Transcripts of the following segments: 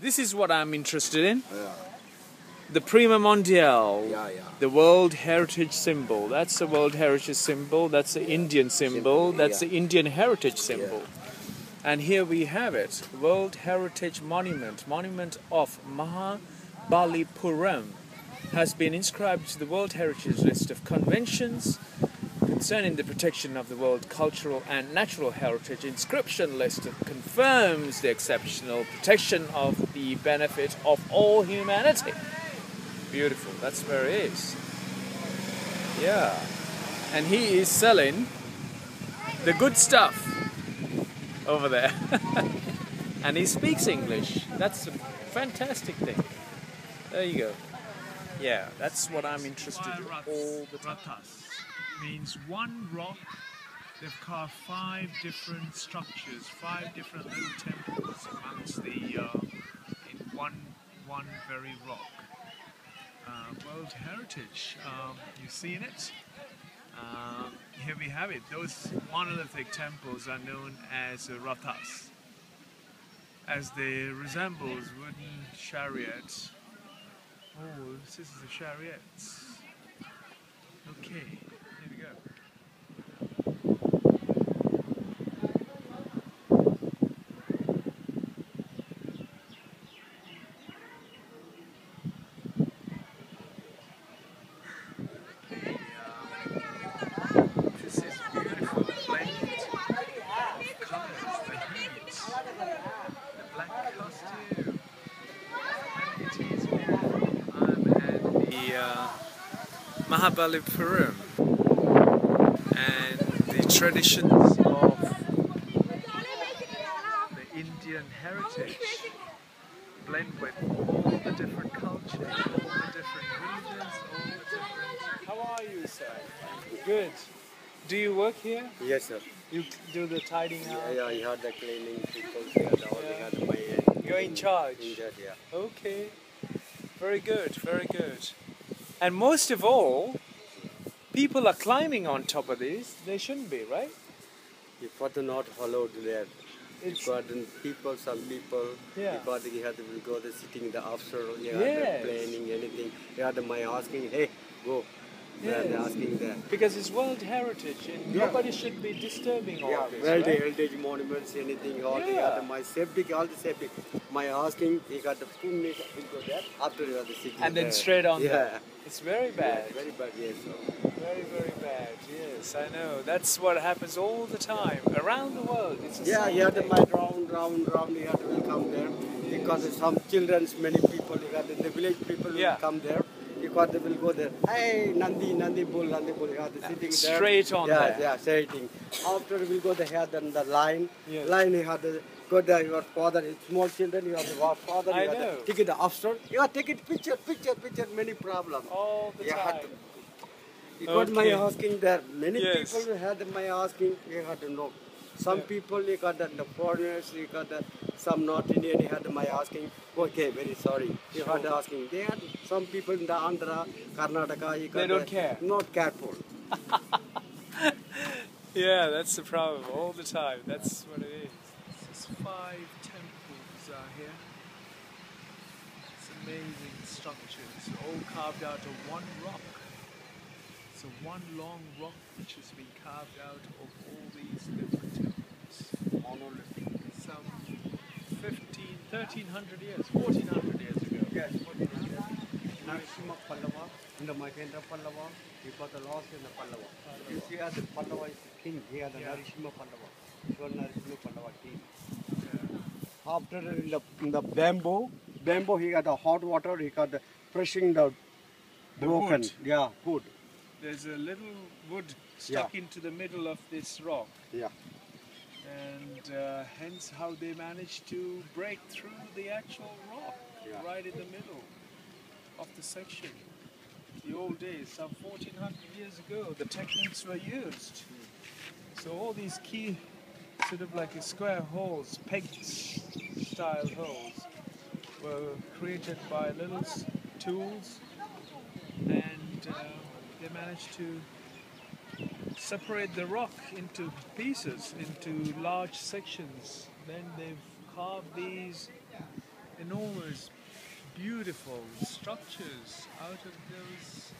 This is what I'm interested in. Yeah, The Prima Mondiale. yeah, yeah. The World Heritage Symbol. That's the World Heritage Symbol. That's the Indian symbol. That's the Indian Heritage Symbol. And here we have it World Heritage Monument, Monument of Mahabalipuram, has been inscribed to the World Heritage List of conventions concerning the protection of the world cultural and natural heritage inscription list confirms the exceptional protection of the benefit of all humanity. Beautiful, that's where it is. Yeah. And he is selling the good stuff over there. and he speaks English. That's a fantastic thing. There you go. Yeah, that's what I'm interested in all the time. Means one rock. They've carved five different structures, five different little temples amongst the uh, in one one very rock. Uh, World Heritage. Um, you've seen it. Um, here we have it. Those monolithic temples are known as uh, rathas, as they resemble wooden chariots. Oh, this is the chariots. Okay, here we go. This is beautiful blend of colors, the heat, the black costume, and it is beautiful. I'm at the uh, Mahabalipuram and the traditions of the Indian heritage blend with all the different cultures, all the different regions, all the different. How are you, sir? Good. Do you work here? Yes, sir. You do the tidying up? Yeah, out? yeah, he had the cleaning people, he all, Yeah. had my uh, You're in charge. in that, yeah. Okay. Very good, very good. And most of all, people are climbing on top of these. They shouldn't be, right? He got not followed there. It's- He people, some people, Yeah. got, he had to go the sitting in the after, he Yes. the planning, anything. He had my asking, hey, go. Yeah. They Yes. asking that. Because it's World Heritage and Yeah. nobody should be disturbing all Yeah, this, well, the right? heritage monuments, anything, all they Yeah. had my safety, all the safety. My asking, he got the full he go there, after he had the sitting And then there. straight on Yeah. there. It's very bad. Yeah, very bad, yes. Very, very bad. Yes, I know. That's what happens all the time around the world. Yeah, he had thing. my round, round, round, he had to come there. Because some children, many people, got the village people Yeah. will come there. He got they will go there. Hey, Nandi, Nandi bull, Nandi bull. He had the sitting there. Straight on yeah, there. Yeah, yeah, sitting. After we go the head and the line. Yes. Line he had the go there, your father, small children, you have the father, I you have know. the take it after. You have take it picture, picture, picture, many problems. all the You had time. you got my asking there. Many Yes. people had my asking. You had to know. Some Yeah. people you got the, the foreigners. You got the, some not Indian. You had my asking. Okay, very sorry. You had asking. They had some people in the Andhra, Karnataka. You got They don't the- care. Not careful. Yeah, that's the problem all the time. That's what it is. There's five temples are here. It's amazing structures, all carved out of one rock. It's a one long rock which has been carved out of all these different temples. Monolithic. Some 15, 1300 years, 1400 years ago. Yes. Narasimha Pallava, in the Mahendra Pallava, he got the lost in the Pallava. You see, as the Pallava is the king. He had the Yeah. Narasimha Pallava. So Narasimha Pallava king. After in the, in the bamboo, bamboo he got the hot water, he got the pressing the, The broken, wood. yeah, wood. There's a little wood stuck into the middle of this rock. Yeah. and uh, hence how they managed to break through the actual rock Yeah. right in the middle of the section. The old days, some 1400 years ago, the techniques were used. So all these key, sort of like a square holes, peg style holes, were created by little tools, and uh, they managed to separate the rock into pieces, into large sections. Then they've carved these enormous, beautiful structures out of those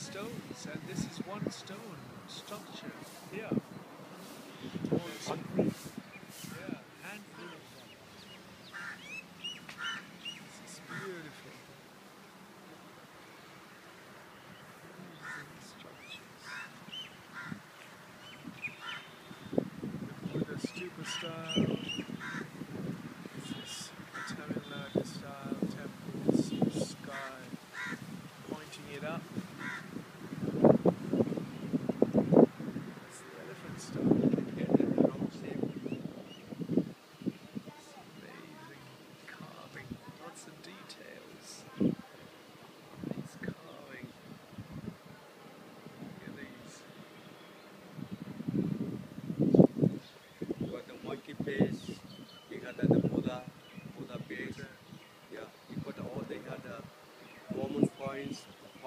stones, and this is one stone structure here. Also, yeah, handful of them. This is beautiful. Amazing structures. The Buddha stupa style. This is Tamil Nadu style temples, sky pointing it up. That's the elephant style. Amazing carving, lots of details. Nice carving. Look at these. got the monkey face, he got the, the Buddha, Buddha face. Yeah, he got all they had the Roman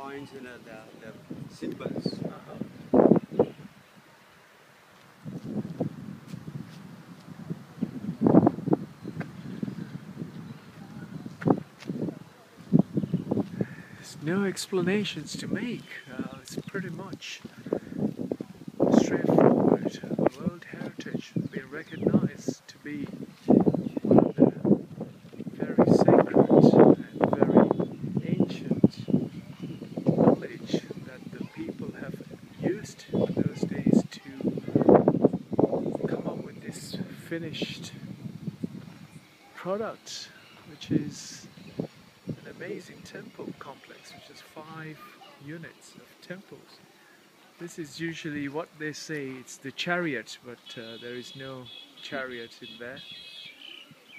uh, the, the symbols. There's no explanations to make. Uh, it's pretty much straightforward. World Heritage been recognized to be one of the very sacred and very ancient knowledge that the people have used in those days to come up with this finished which is an amazing temple complex, which is five units of temples. This is usually what they say it's the chariot, but uh, there is no chariot in there.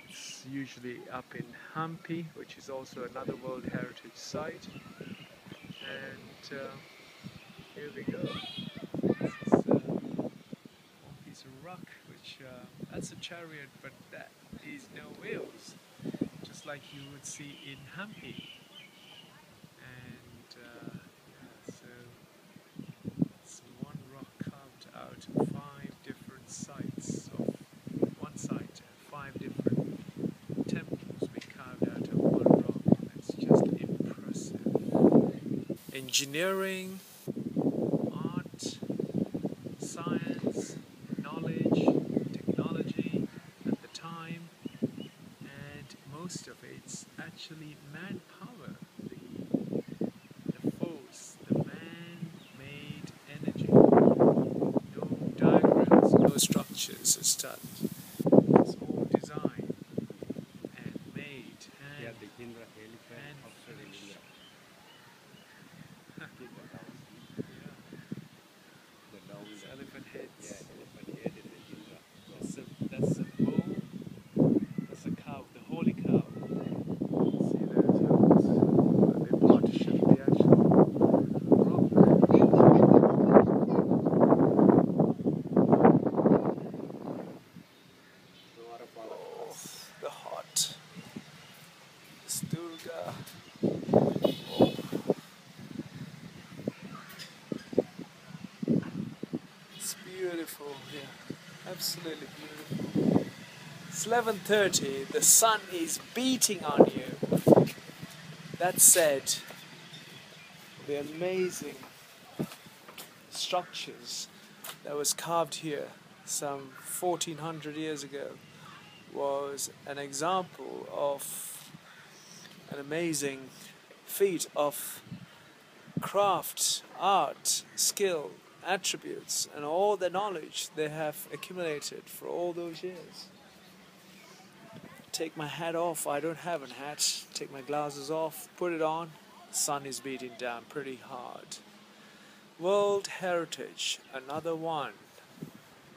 It's usually up in Hampi, which is also another World Heritage Site. And uh, here we go. This is uh, one piece of rock, which uh, that's a chariot, but that is no wheels just like you would see in Hampi. And uh, yeah, so it's one rock carved out of five different sites of one site, five different temples being carved out of one rock. It's just impressive. Engineering, art, science, knowledge, technology at the time and most of it's actually manpower, the, the force, the man-made energy. No diagrams, no structures as such. It's all designed and made Yeah, and the Indra elephant, and outside the finished. Indra. Keep the down, yeah, the down, it's the- elephant heads. Yeah, elephant head is the Indra. That's a that's a bull. That's a cow, the holy cow. See those hills? Where they partition the actual rock. Oh, the hot. This Durga. Oh. It's beautiful here. Absolutely beautiful. It's 11:30. The sun is beating on you. That said, the amazing structures that was carved here some 1400 years ago was an example of an amazing feat of craft, art, skill, attributes, and all the knowledge they have accumulated for all those years. Take my hat off, I don't have a hat. Take my glasses off, put it on. The sun is beating down pretty hard. World Heritage, another one.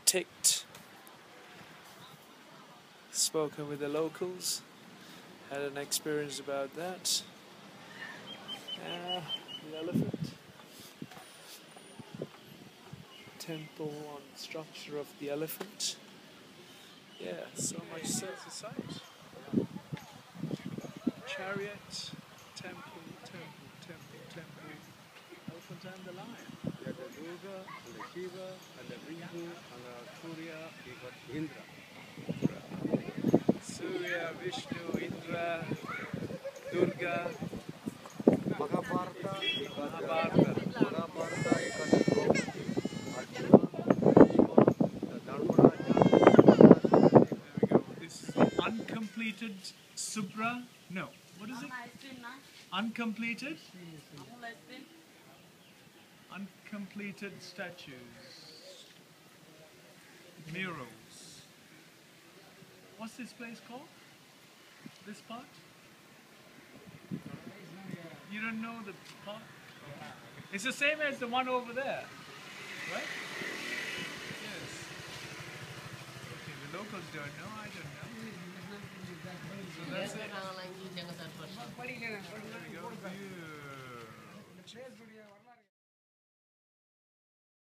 Ticked. Spoken with the locals, had an experience about that. Uh, the elephant. Temple on structure of the elephant. Yeah, so much so. Chariot, temple, temple, temple, temple, elephant and the lion. Yeah, the Durga and the Shiva and the Vishnu and the Surya, he got Indra. Surya, Vishnu, Indra, Durga, Mahabharata, you got the Mahabharata. Mahabharata, you got the Draupadi, Arjuna, Bhima, the Dharmaraja. There we go. This is uncompleted Subra. No, what is it? Uncompleted? Uncompleted statues. Murals. What's this place called? This part? You don't know the part? It's the same as the one over there, right? Yes. Okay, the locals don't know, I don't know. So that's it. Jangan lagi, jangan sampai. There we go. View.